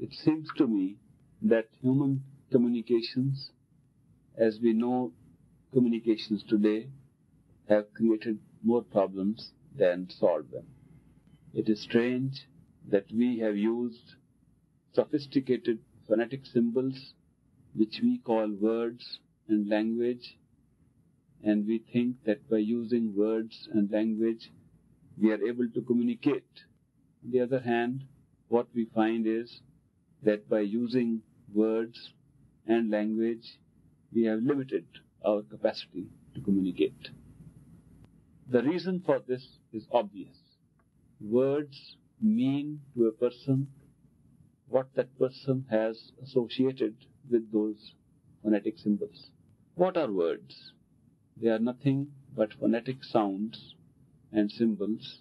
It seems to me that human communications, as we know communications today, have created more problems than solved them. It is strange that we have used sophisticated phonetic symbols which we call words and language and we think that by using words and language we are able to communicate. On the other hand, what we find is that by using words and language we have limited our capacity to communicate. The reason for this is obvious. Words mean to a person what that person has associated with those phonetic symbols. What are words? They are nothing but phonetic sounds and symbols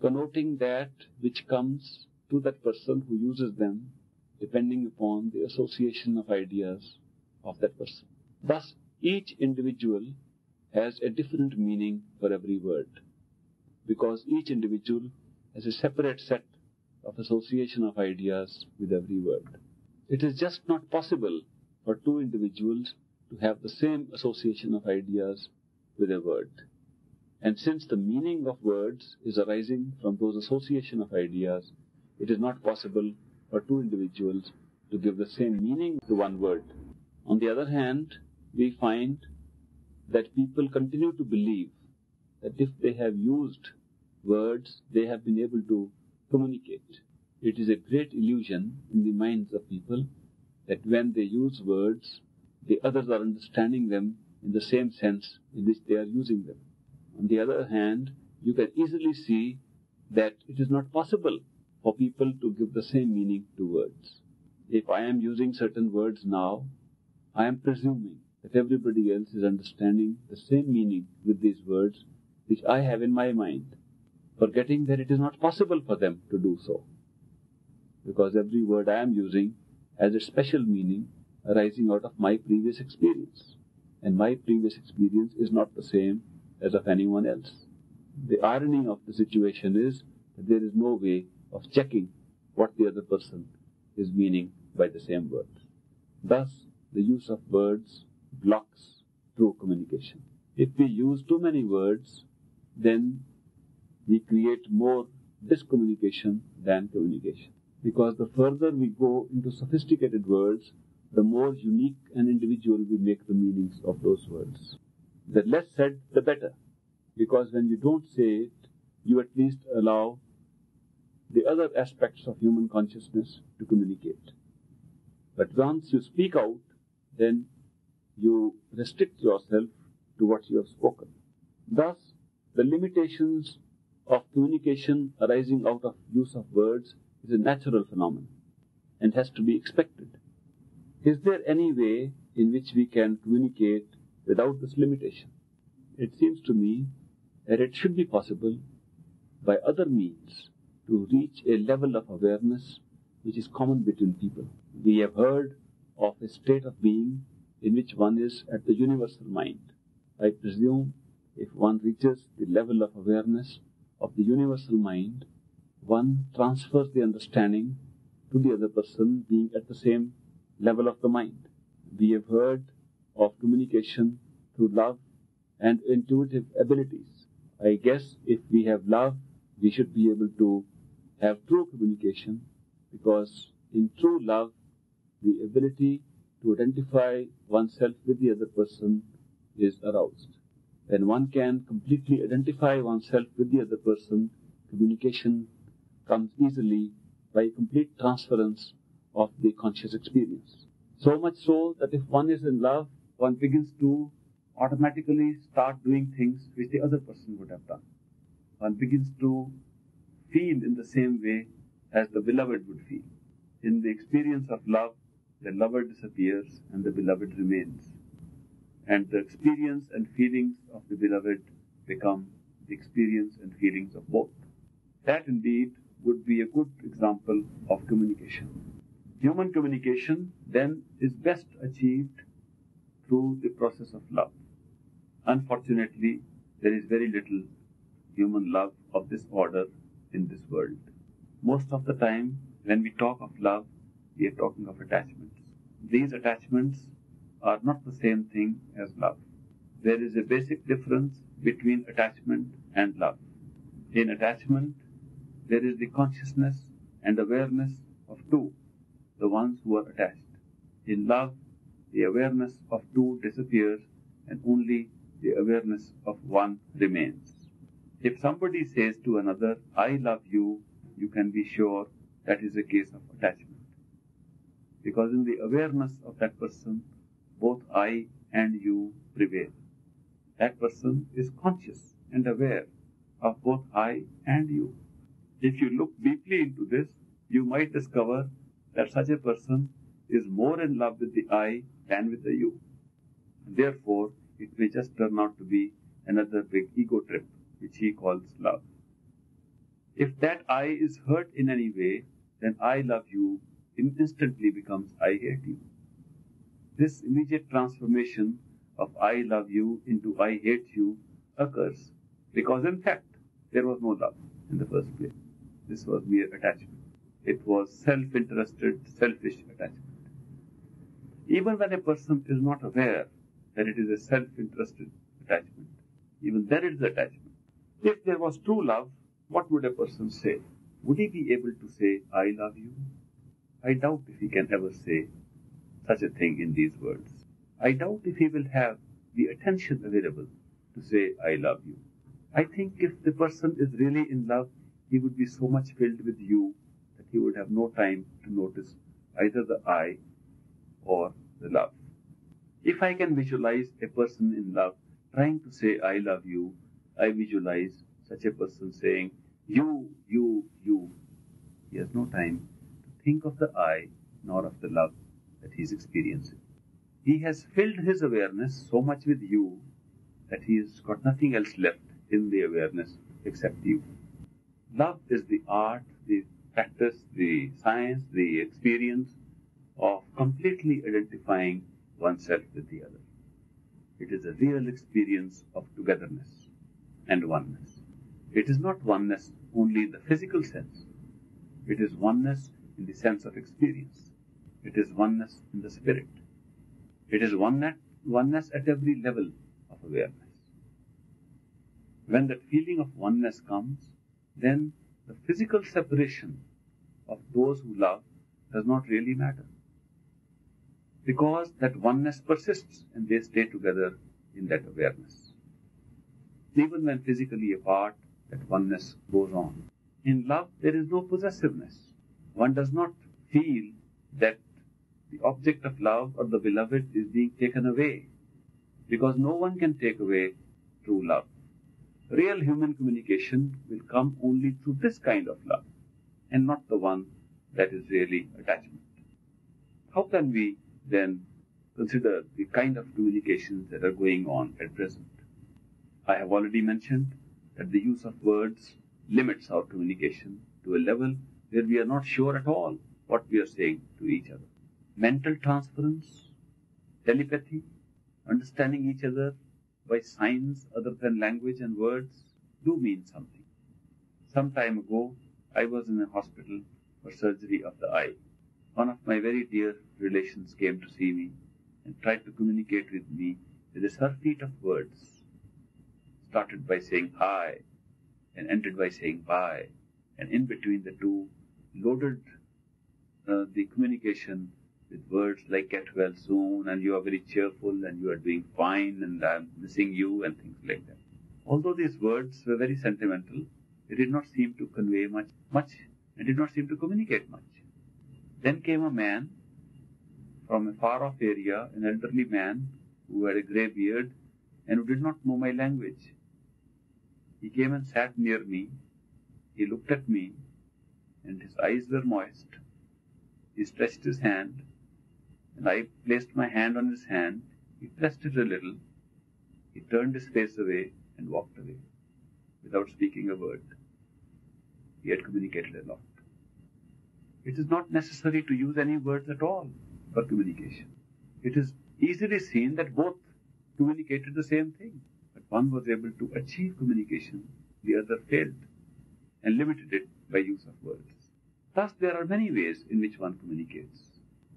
connoting that which comes to that person who uses them depending upon the association of ideas of that person. Thus, each individual has a different meaning for every word because each individual has a separate set of association of ideas with every word. It is just not possible for two individuals to have the same association of ideas with a word. And since the meaning of words is arising from those association of ideas, it is not possible for two individuals to give the same meaning to one word. On the other hand, we find that people continue to believe that if they have used words, they have been able to communicate. It is a great illusion in the minds of people that when they use words, the others are understanding them in the same sense in which they are using them. On the other hand, you can easily see that it is not possible for people to give the same meaning to words. If I am using certain words now, I am presuming that everybody else is understanding the same meaning with these words which I have in my mind, forgetting that it is not possible for them to do so. Because every word I am using has a special meaning arising out of my previous experience. And my previous experience is not the same as of anyone else. The irony of the situation is that there is no way of checking what the other person is meaning by the same word. Thus, the use of words blocks true communication. If we use too many words, then we create more discommunication than communication. Because the further we go into sophisticated words, the more unique and individual we make the meanings of those words. The less said, the better. Because when you don't say it, you at least allow the other aspects of human consciousness to communicate. But once you speak out, then you restrict yourself to what you have spoken. Thus, the limitations of communication arising out of use of words is a natural phenomenon and has to be expected. Is there any way in which we can communicate without this limitation? It seems to me that it should be possible by other means to reach a level of awareness which is common between people. We have heard of a state of being in which one is at the universal mind. I presume if one reaches the level of awareness of the universal mind, one transfers the understanding to the other person being at the same level of the mind. We have heard of communication through love and intuitive abilities. I guess if we have love, we should be able to have true communication because in true love, the ability to identify oneself with the other person is aroused. When one can completely identify oneself with the other person, communication comes easily by complete transference of the conscious experience. So much so that if one is in love, one begins to automatically start doing things which the other person would have done. One begins to feel in the same way as the beloved would feel. In the experience of love, the lover disappears and the beloved remains. And the experience and feelings of the beloved become the experience and feelings of both. That indeed would be a good example of communication. Human communication then is best achieved through the process of love. Unfortunately, there is very little human love of this order in this world. Most of the time, when we talk of love, we are talking of attachments. These attachments are not the same thing as love. There is a basic difference between attachment and love. In attachment, there is the consciousness and awareness of two, the ones who are attached. In love, the awareness of two disappears and only the awareness of one remains. If somebody says to another, I love you, you can be sure that is a case of attachment. Because in the awareness of that person, both I and you prevail. That person is conscious and aware of both I and you. If you look deeply into this, you might discover that such a person is more in love with the I than with the you. Therefore, it may just turn out to be another big ego trip, which he calls love. If that I is hurt in any way, then I love you instantly becomes I hate you. This immediate transformation of I love you into I hate you occurs because, in fact, there was no love in the first place. This was mere attachment. It was self interested, selfish attachment. Even when a person is not aware that it is a self interested attachment, even then it is attachment. If there was true love, what would a person say? Would he be able to say, I love you? I doubt if he can ever say such a thing in these words. I doubt if he will have the attention available to say, I love you. I think if the person is really in love, he would be so much filled with you that he would have no time to notice either the I or the love. If I can visualize a person in love trying to say, I love you, I visualize such a person saying, You, you, you. He has no time to think of the I nor of the love that he is experiencing. He has filled his awareness so much with you that he has got nothing else left in the awareness except you. Love is the art, the practice, the science, the experience of completely identifying oneself with the other. It is a real experience of togetherness and oneness. It is not oneness only in the physical sense. It is oneness in the sense of experience. It is oneness in the spirit. It is oneness, oneness at every level of awareness. When that feeling of oneness comes, then the physical separation of those who love does not really matter because that oneness persists and they stay together in that awareness. Even when physically apart, that oneness goes on. In love, there is no possessiveness. One does not feel that the object of love or the beloved is being taken away because no one can take away true love. Real human communication will come only through this kind of love and not the one that is really attachment. How can we then consider the kind of communications that are going on at present. I have already mentioned that the use of words limits our communication to a level where we are not sure at all what we are saying to each other. Mental transference, telepathy, understanding each other by signs other than language and words do mean something. Some time ago, I was in a hospital for surgery of the eye. One of my very dear relations came to see me and tried to communicate with me with a surfeit of words. Started by saying hi and ended by saying bye, and in between the two, loaded uh, the communication with words like get well soon and you are very cheerful and you are doing fine and I'm missing you and things like that. Although these words were very sentimental, they did not seem to convey much, much and did not seem to communicate much. Then came a man from a far off area, an elderly man who had a grey beard and who did not know my language. He came and sat near me. He looked at me, and his eyes were moist. He stretched his hand, and I placed my hand on his hand. He pressed it a little. He turned his face away and walked away without speaking a word. He had communicated a lot. It is not necessary to use any words at all for communication. It is easily seen that both communicated the same thing, one was able to achieve communication, the other failed and limited it by use of words. Thus, there are many ways in which one communicates.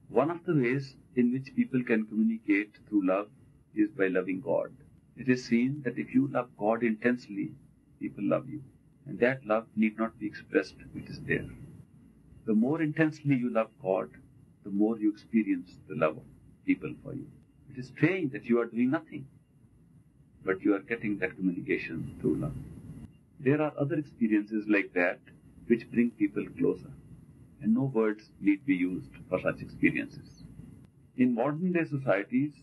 One of the ways in which people can communicate through love is by loving God. It is seen that if you love God intensely, people love you. And that love need not be expressed, it is there. The more intensely you love God, the more you experience the love of people for you. It is strange that you are doing nothing, but you are getting that communication through love. There are other experiences like that which bring people closer, and no words need be used for such experiences. In modern day societies,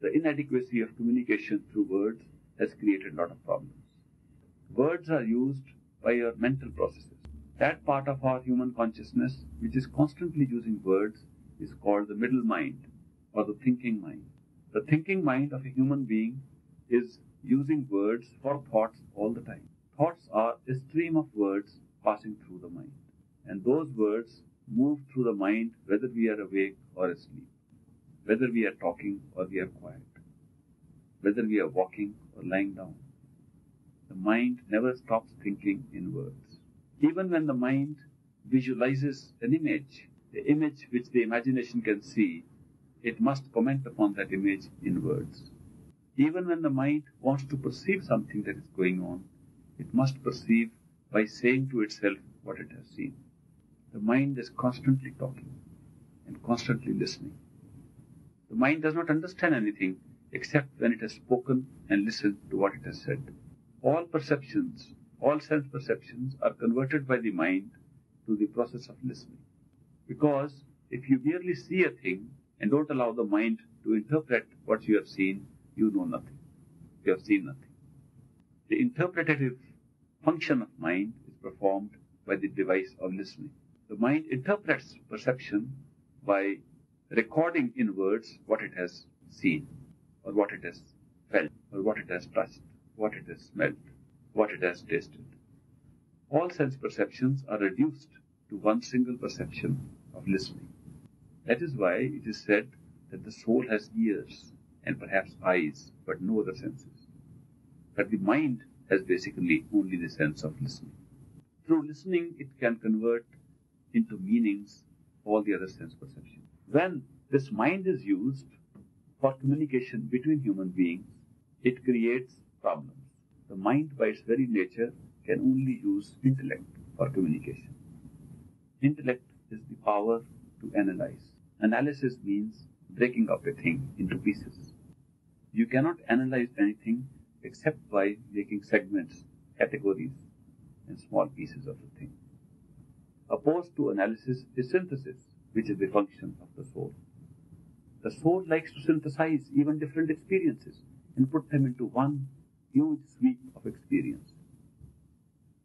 the inadequacy of communication through words has created a lot of problems. Words are used by your mental processes. That part of our human consciousness which is constantly using words is called the middle mind or the thinking mind. The thinking mind of a human being is using words for thoughts all the time. Thoughts are a stream of words passing through the mind. And those words move through the mind whether we are awake or asleep, whether we are talking or we are quiet, whether we are walking or lying down. The mind never stops thinking in words. Even when the mind visualizes an image, the image which the imagination can see, it must comment upon that image in words. Even when the mind wants to perceive something that is going on, it must perceive by saying to itself what it has seen. The mind is constantly talking and constantly listening. The mind does not understand anything except when it has spoken and listened to what it has said. All perceptions, all sense perceptions are converted by the mind to the process of listening. Because if you merely see a thing and don't allow the mind to interpret what you have seen, you know nothing. You have seen nothing. The interpretative function of mind is performed by the device of listening. The mind interprets perception by recording in words what it has seen, or what it has felt, or what it has touched, what it has smelled, what it has tasted. All sense perceptions are reduced to one single perception of listening. That is why it is said that the soul has ears and perhaps eyes, but no other senses. But the mind has basically only the sense of listening. Through listening, it can convert into meanings all the other sense perceptions. When this mind is used for communication between human beings, it creates problems. The mind, by its very nature, can only use intellect for communication. Intellect is the power to analyze. Analysis means breaking up a thing into pieces. You cannot analyze anything except by making segments, categories, and small pieces of the thing. Opposed to analysis is synthesis, which is the function of the soul. The soul likes to synthesize even different experiences and put them into one huge sweep of experience.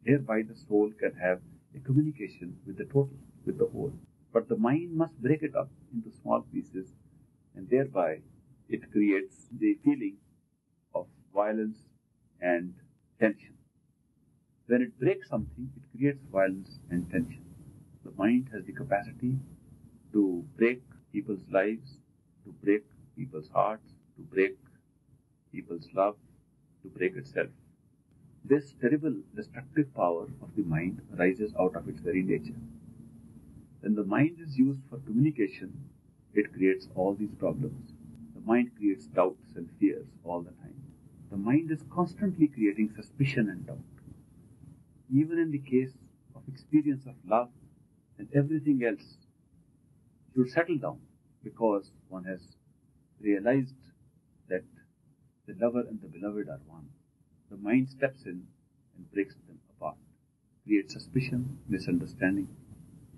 Thereby the soul can have a communication with the total, with the whole. But the mind must break it up into small pieces and thereby it creates the feeling of violence and tension. When it breaks something, it creates violence and tension. The mind has the capacity to break people's lives, to break people's hearts, to break people's love, to break itself. This terrible destructive power of the mind arises out of its very nature. When the mind is used for communication, it creates all these problems. The mind creates doubts and fears all the time. The mind is constantly creating suspicion and doubt. Even in the case of experience of love and everything else should settle down because one has realized that the lover and the beloved are one. The mind steps in and breaks them apart, creates suspicion, misunderstanding,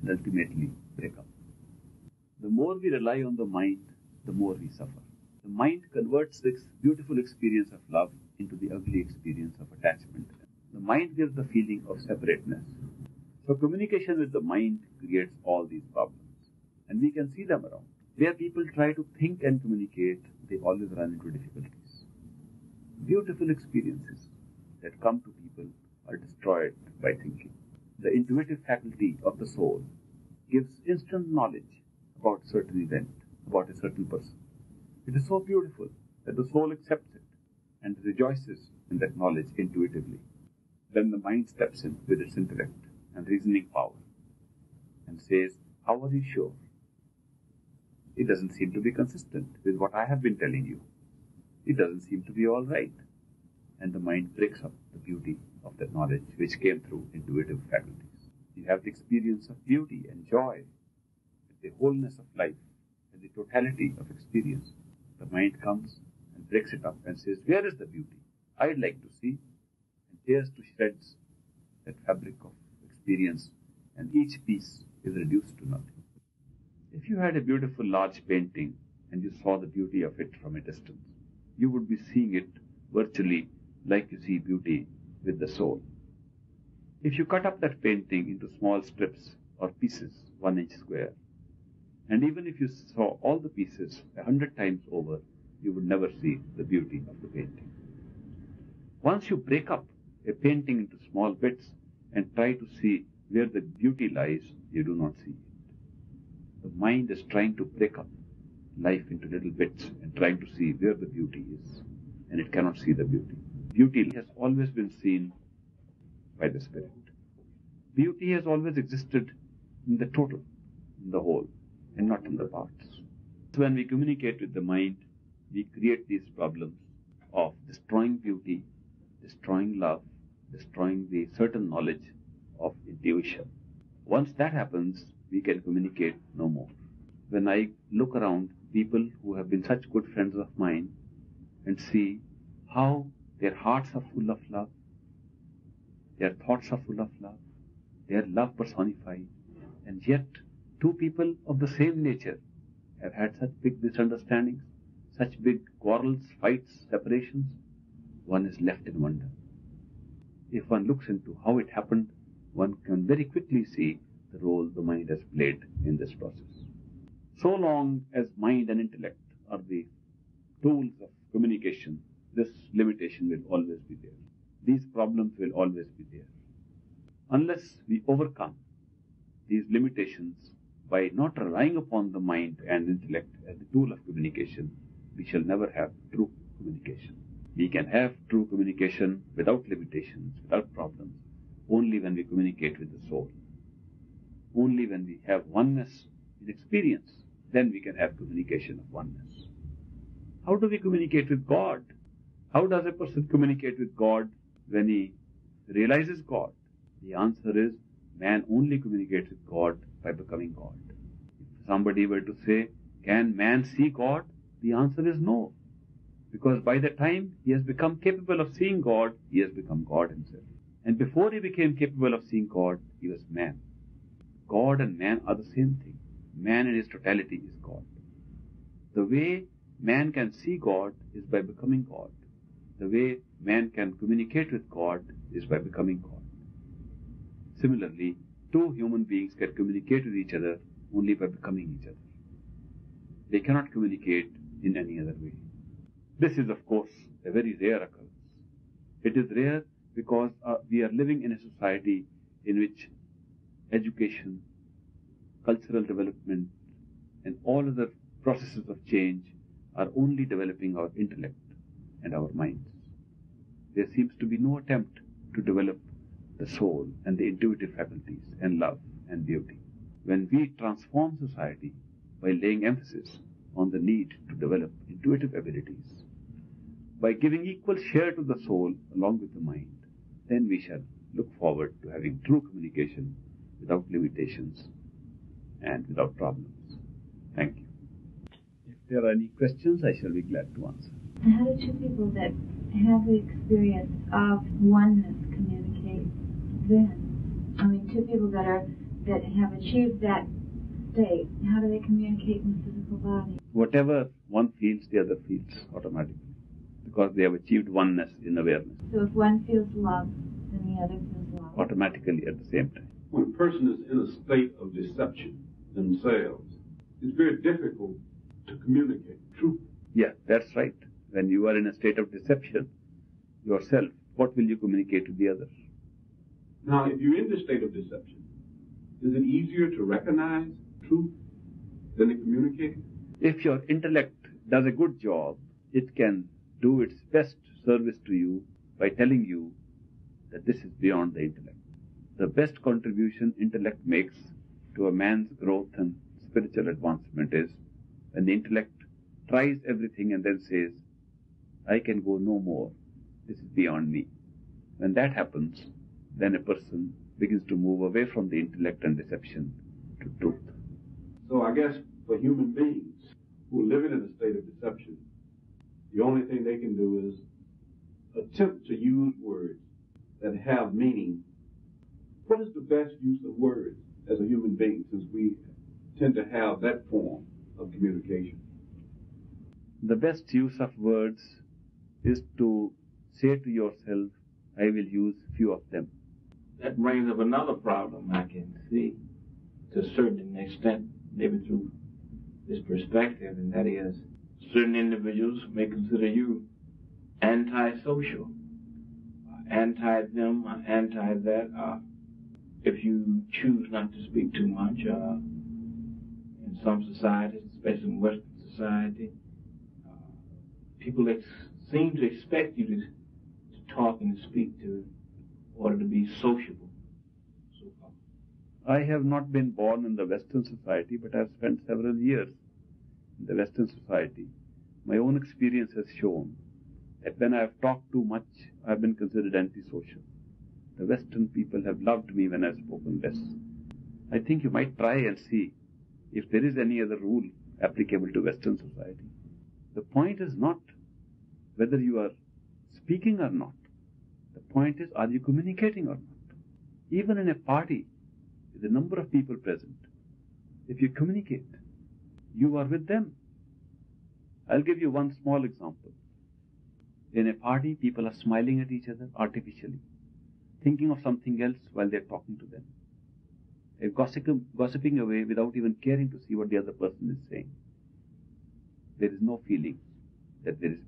and ultimately break up. The more we rely on the mind, the more we suffer. The mind converts this beautiful experience of love into the ugly experience of attachment. The mind gives the feeling of separateness. So communication with the mind creates all these problems. And we can see them around. Where people try to think and communicate, they always run into difficulties. Beautiful experiences that come to people are destroyed by thinking. The intuitive faculty of the soul gives instant knowledge about a certain event, about a certain person. It is so beautiful that the soul accepts it and rejoices in that knowledge intuitively. Then the mind steps in with its intellect and reasoning power and says, How are you sure? It doesn't seem to be consistent with what I have been telling you. It doesn't seem to be all right. And the mind breaks up the beauty of that knowledge which came through intuitive faculties. You have the experience of beauty and joy, the wholeness of life, and the totality of experience. The mind comes and breaks it up and says, Where is the beauty? I'd like to see, and tears to shreds that fabric of experience, and each piece is reduced to nothing. If you had a beautiful large painting and you saw the beauty of it from a distance, you would be seeing it virtually like you see beauty with the soul. If you cut up that painting into small strips or pieces, one inch square, and even if you saw all the pieces a hundred times over, you would never see the beauty of the painting. Once you break up a painting into small bits and try to see where the beauty lies, you do not see it. The mind is trying to break up life into little bits and trying to see where the beauty is, and it cannot see the beauty. Beauty has always been seen by the Spirit. Beauty has always existed in the total, in the whole, and not in the parts. So when we communicate with the mind, we create these problems of destroying beauty, destroying love, destroying the certain knowledge of intuition. Once that happens, we can communicate no more. When I look around people who have been such good friends of mine and see how their hearts are full of love, their thoughts are full of love, their love personified, and yet two people of the same nature have had such big misunderstandings, such big quarrels, fights, separations, one is left in wonder. If one looks into how it happened, one can very quickly see the role the mind has played in this process. So long as mind and intellect are the tools of communication, this limitation will always be there. These problems will always be there. Unless we overcome these limitations by not relying upon the mind and intellect as the tool of communication, we shall never have true communication. We can have true communication without limitations, without problems, only when we communicate with the soul. Only when we have oneness in experience, then we can have communication of oneness. How do we communicate with God? How does a person communicate with God when he realizes God? The answer is man only communicates with God by becoming God. If somebody were to say, Can man see God? The answer is no. Because by the time he has become capable of seeing God, he has become God himself. And before he became capable of seeing God, he was man. God and man are the same thing. Man in his totality is God. The way man can see God is by becoming God. The way man can communicate with God is by becoming God. Similarly, two human beings can communicate with each other only by becoming each other. They cannot communicate in any other way. This is, of course, a very rare occurrence. It is rare because uh, we are living in a society in which education, cultural development, and all other processes of change are only developing our intellect and our minds. There seems to be no attempt to develop the soul and the intuitive faculties and love and beauty. When we transform society by laying emphasis on the need to develop intuitive abilities, by giving equal share to the soul along with the mind, then we shall look forward to having true communication without limitations and without problems. Thank you. If there are any questions, I shall be glad to answer. How do two people that have the experience of oneness communicate then? I mean, two people that are that have achieved that state, how do they communicate in the physical body? Whatever one feels, the other feels automatically because they have achieved oneness in awareness. So if one feels love, then the other feels love. Automatically at the same time. When a person is in a state of deception themselves, it's very difficult to communicate truth. Yeah, that's right. When you are in a state of deception yourself, what will you communicate to the others? Now, if you're in the state of deception, is it easier to recognize truth than to communicate? If your intellect does a good job, it can do its best service to you by telling you that this is beyond the intellect. The best contribution intellect makes to a man's growth and spiritual advancement is when the intellect tries everything and then says, I can go no more. This is beyond me. When that happens, then a person begins to move away from the intellect and deception to truth. So I guess for human beings who are living in a state of deception, the only thing they can do is attempt to use words that have meaning. What is the best use of words as a human being since we tend to have that form of communication? The best use of words is to say to yourself, I will use few of them. That brings up another problem I can see to a certain extent, maybe through this perspective, and that is certain individuals may consider you antisocial, anti them, anti that. Uh, if you choose not to speak too much, uh, in some societies, especially in Western society, uh, people ex- seem to expect you to, to talk and to speak to order to be sociable. I have not been born in the Western society, but I have spent several years in the Western society. My own experience has shown that when I have talked too much, I have been considered antisocial. The Western people have loved me when I have spoken less. I think you might try and see if there is any other rule applicable to Western society. The point is not whether you are speaking or not. The point is, are you communicating or not? Even in a party, with a number of people present, if you communicate, you are with them. I'll give you one small example. In a party, people are smiling at each other artificially, thinking of something else while they're talking to them. They're gossiping away without even caring to see what the other person is saying. There is no feeling that there is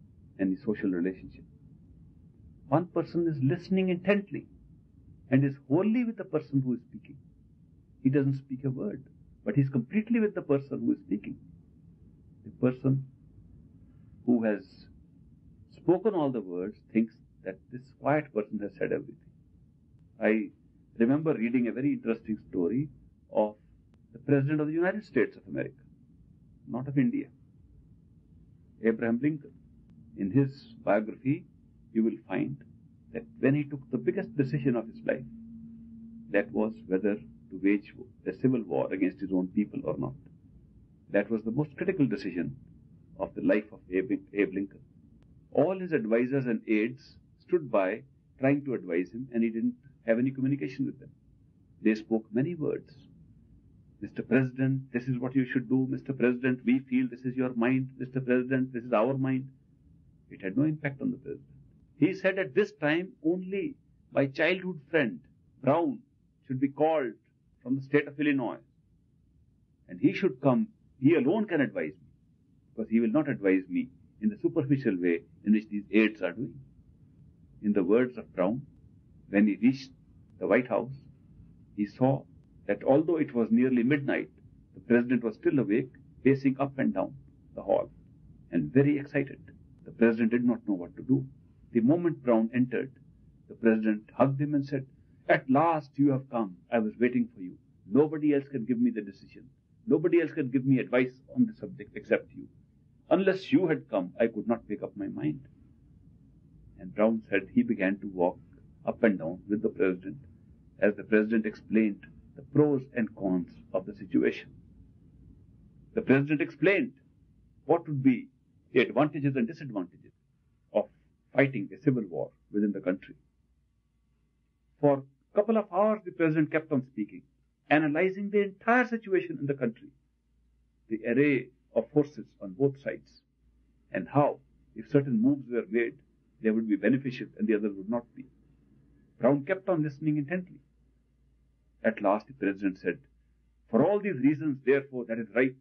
any social relationship. One person is listening intently and is wholly with the person who is speaking. He doesn't speak a word, but he's completely with the person who is speaking. The person who has spoken all the words thinks that this quiet person has said everything. I remember reading a very interesting story of the President of the United States of America, not of India, Abraham Lincoln. In his biography, you will find that when he took the biggest decision of his life, that was whether to wage a civil war against his own people or not. That was the most critical decision of the life of Abe, Lincoln. All his advisors and aides stood by trying to advise him, and he didn't have any communication with them. They spoke many words. Mr. President, this is what you should do. Mr. President, we feel this is your mind. Mr. President, this is our mind. It had no impact on the president. He said at this time only my childhood friend, Brown, should be called from the state of Illinois. And he should come. He alone can advise me. Because he will not advise me in the superficial way in which these aides are doing. In the words of Brown, when he reached the White House, he saw that although it was nearly midnight, the president was still awake, pacing up and down the hall, and very excited. The president did not know what to do. The moment Brown entered, the president hugged him and said, At last you have come. I was waiting for you. Nobody else can give me the decision. Nobody else can give me advice on the subject except you. Unless you had come, I could not make up my mind. And Brown said he began to walk up and down with the president as the president explained the pros and cons of the situation. The president explained what would be the advantages and disadvantages fighting a civil war within the country. For a couple of hours, the president kept on speaking, analyzing the entire situation in the country, the array of forces on both sides, and how, if certain moves were made, they would be beneficial and the others would not be. Brown kept on listening intently. At last, the president said, For all these reasons, therefore, that is right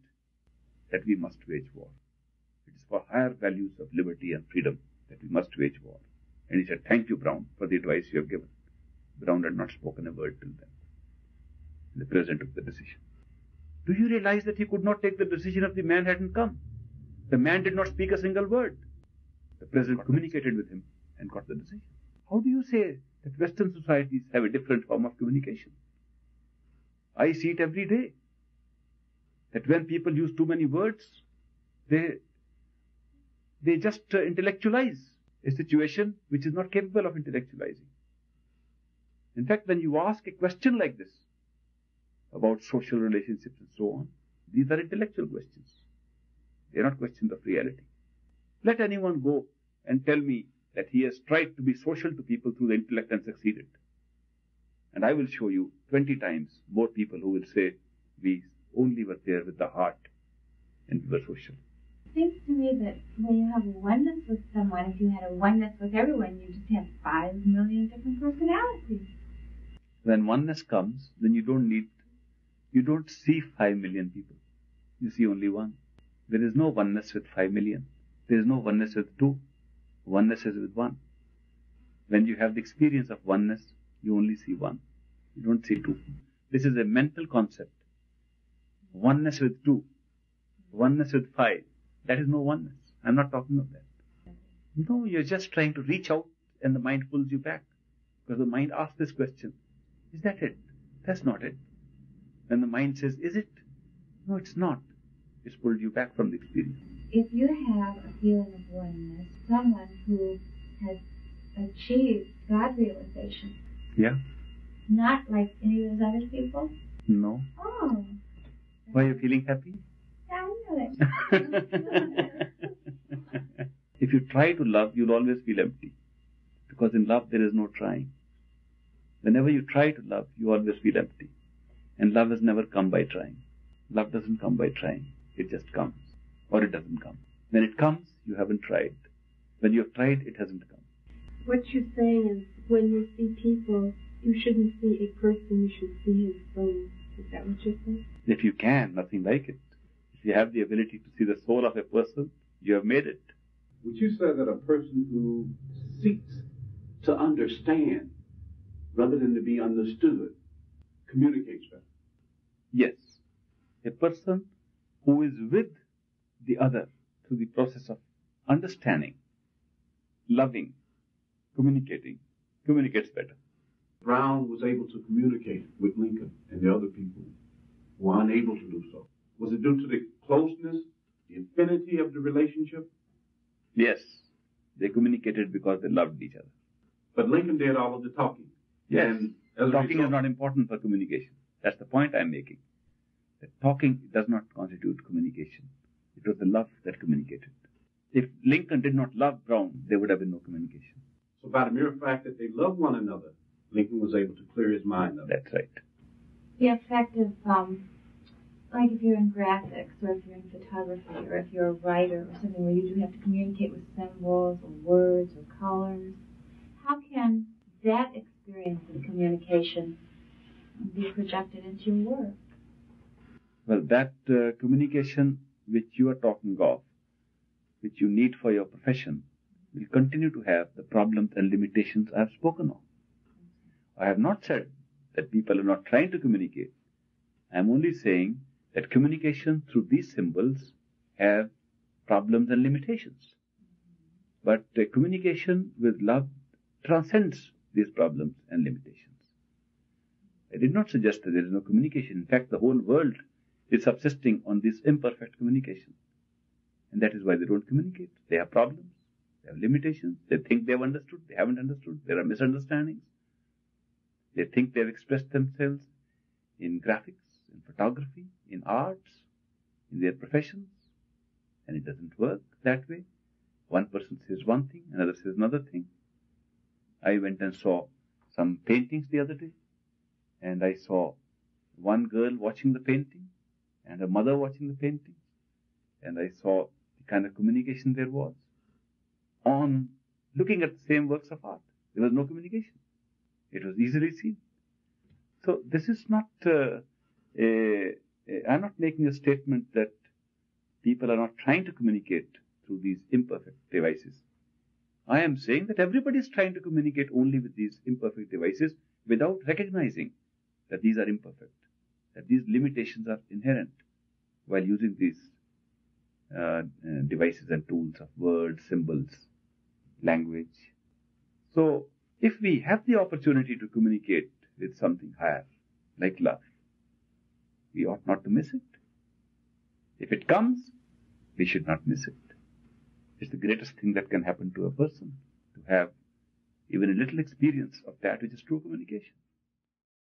that we must wage war. It is for higher values of liberty and freedom that we must wage war. And he said, Thank you, Brown, for the advice you have given. Brown had not spoken a word till then. And the president took the decision. Do you realize that he could not take the decision if the man hadn't come? The man did not speak a single word. The president communicated with him and got the decision. How do you say that Western societies have a different form of communication? I see it every day. That when people use too many words, they, they just uh, intellectualize a situation which is not capable of intellectualizing. In fact, when you ask a question like this about social relationships and so on, these are intellectual questions. They are not questions of reality. Let anyone go and tell me that he has tried to be social to people through the intellect and succeeded. And I will show you 20 times more people who will say, we only were there with the heart and we were social. Seems to me that when you have oneness with someone, if you had a oneness with everyone, you just have five million different personalities. When oneness comes, then you don't need, you don't see five million people. You see only one. There is no oneness with five million. There is no oneness with two. Oneness is with one. When you have the experience of oneness, you only see one. You don't see two. This is a mental concept. Oneness with two. Oneness with five. That is no oneness. I'm not talking of that. No, you're just trying to reach out and the mind pulls you back. Because the mind asks this question. Is that it? That's not it. When the mind says, is it? No, it's not. It's pulled you back from the experience. If you have a feeling of oneness, someone who has achieved God realization, Yeah? not like any of those other people, No. oh, Why are you feeling happy? I if you try to love, you'll always feel empty. Because in love, there is no trying. Whenever you try to love, you always feel empty. And love has never come by trying. Love doesn't come by trying. It just comes. Or it doesn't come. When it comes, you haven't tried. When you have tried, it hasn't come. What you're saying is when you see people, you shouldn't see a person, you should see his soul. Is that what you're saying? If you can, nothing like it. If you have the ability to see the soul of a person, you have made it. Would you say that a person who seeks to understand rather than to be understood communicates better? Yes. A person who is with the other through the process of understanding, loving, communicating, communicates better. Brown was able to communicate with Lincoln and the other people who were unable to do so. Was it due to the closeness, the affinity of the relationship? Yes. They communicated because they loved each other. But Lincoln did all of the talking. Yes. And as a Talking is not important for communication. That's the point I'm making. That talking does not constitute communication. It was the love that communicated. If Lincoln did not love Brown, there would have been no communication. So by the mere fact that they loved one another, Lincoln was able to clear his mind of it. That's right. the effect of, um, like if you're in graphics or if you're in photography or if you're a writer or something where you do have to communicate with symbols or words or colors, how can that experience of communication be projected into your work? Well, that uh, communication which you are talking of, which you need for your profession, will continue to have the problems and limitations I have spoken of. I have not said that people are not trying to communicate. I am only saying that communication through these symbols have problems and limitations. But uh, communication with love transcends these problems and limitations. I did not suggest that there is no communication. In fact, the whole world is subsisting on this imperfect communication. And that is why they don't communicate. They have problems. They have limitations. They think they have understood. They haven't understood. There are misunderstandings. They think they have expressed themselves in graphics, in photography, in arts, in their professions. And it doesn't work that way. One person says one thing, another says another thing. I went and saw some paintings the other day, and I saw one girl watching the painting and her mother watching the painting, and I saw the kind of communication there was on looking at the same works of art. There was no communication. It was easily seen. So this is not, uh, I'm not making a statement that people are not trying to communicate through these imperfect devices. I am saying that everybody is trying to communicate only with these imperfect devices without recognizing that these are imperfect, that these limitations are inherent while using these uh, uh, devices and tools of words, symbols, language. So, if we have the opportunity to communicate with something higher, like love, we ought not to miss it. If it comes, we should not miss it. It's the greatest thing that can happen to a person to have even a little experience of that which is true communication.